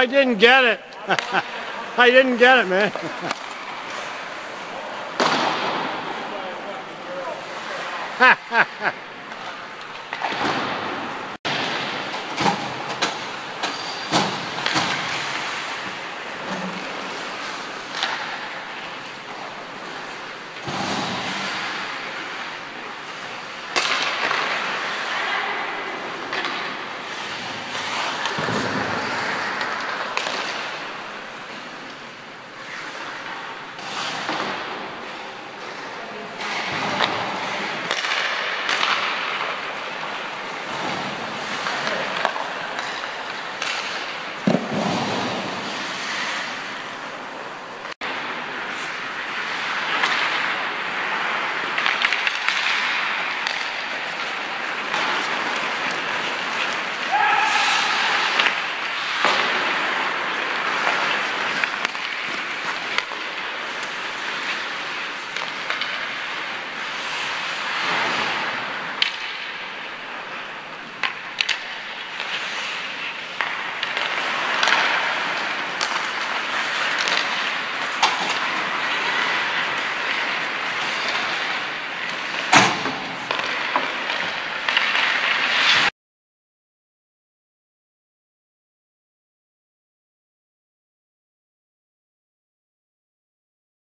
I didn't get it. I didn't get it, man. Ha ha ha.